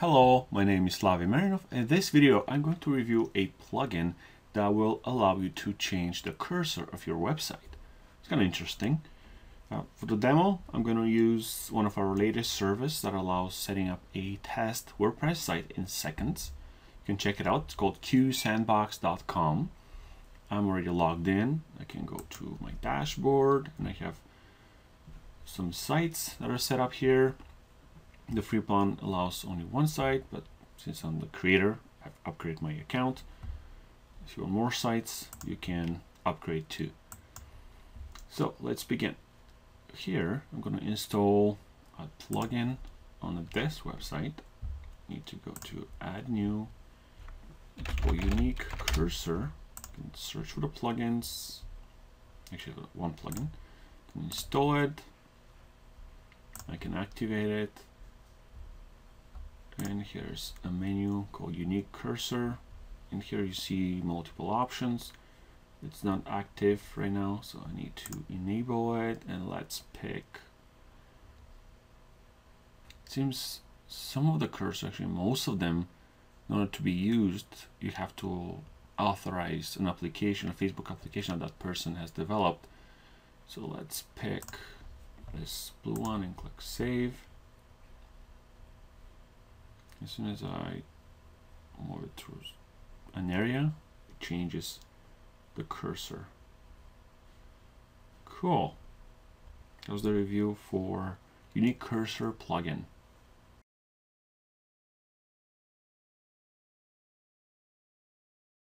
Hello, my name is Slavi Marinov in this video I'm going to review a plugin that will allow you to change the cursor of your website. It's kind of interesting. Uh, for the demo, I'm going to use one of our latest service that allows setting up a test WordPress site in seconds. You can check it out. It's called qsandbox.com. I'm already logged in. I can go to my dashboard and I have some sites that are set up here. The free plan allows only one site, but since I'm the creator, I've upgraded my account. If you want more sites, you can upgrade too. So let's begin. Here, I'm going to install a plugin on the this website. Need to go to add new, for unique cursor. You can search for the plugins. Actually, one plugin. Can install it. I can activate it and here's a menu called unique cursor. And here you see multiple options. It's not active right now so I need to enable it and let's pick. It seems some of the cursors actually most of them in order to be used you have to authorize an application a Facebook application that that person has developed. So let's pick this blue one and click save as soon as I move it through an area, it changes the cursor. Cool. That was the review for Unique Cursor plugin.